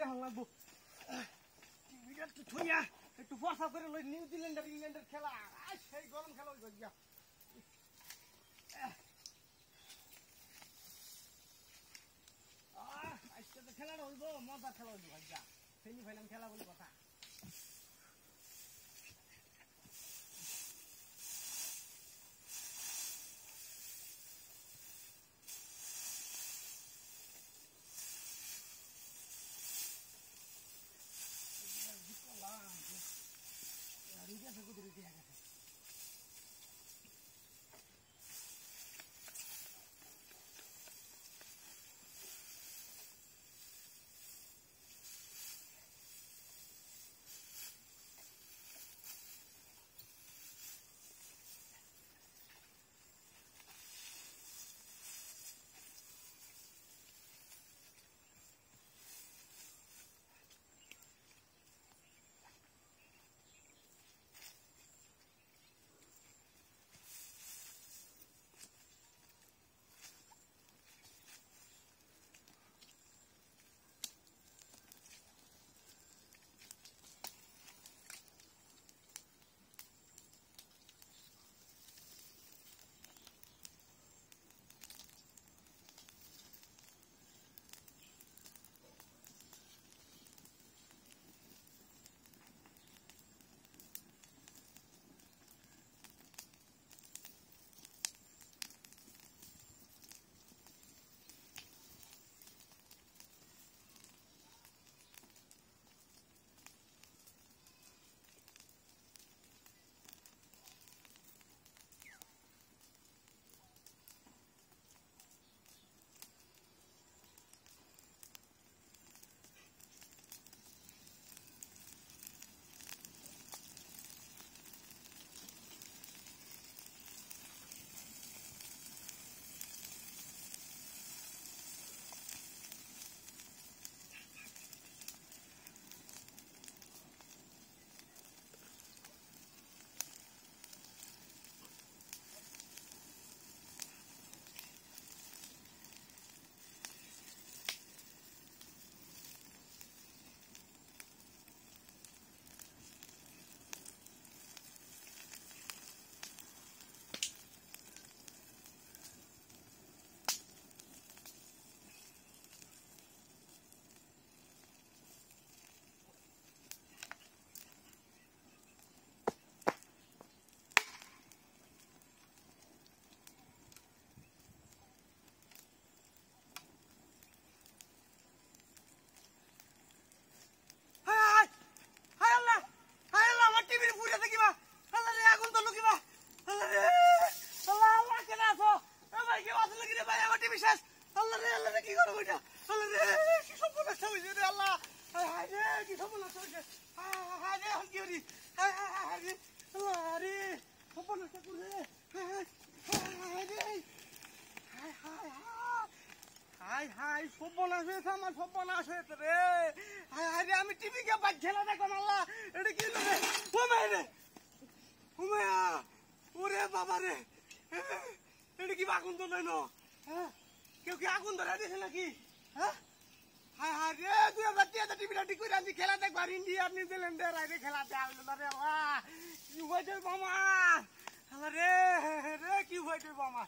দেখা লাগবো। একটু থইয়া একটু বসা করে লই নিউজিল্যান্ড ইংল্যান্ডের খেলা। সেই গরম খেলা হইব গিয়া। খেলাটা হইব, মজা খেলা হইব ভাইয়া সেমিফাইনাল খেলা বলে কথা। হায় হায় রে হায় হায় হায় হাই হাই সর্বনাশ হয়েছে আমার রে হাই হাই আমি টিভি কে বাদ খেলা দেখো আল্লাহ এটা কি রে ও রে ও ওরে বাবা রে এটা কি আগুন তো নাই হ্যাঁ কেউ কি আগুন ধরে দিয়েছে নাকি হ্যাঁ হাই হাই রে, তুই আবার টিয়া টিভিটা ঠিক করে আনছি খেলা দেখবার ইন্ডিয়া নিউজিল্যান্ডের আগে খেলা দেখলে রে কি হয়েছে বাবা? আল্লাহ রে রে, কি হয়েছে বাবা?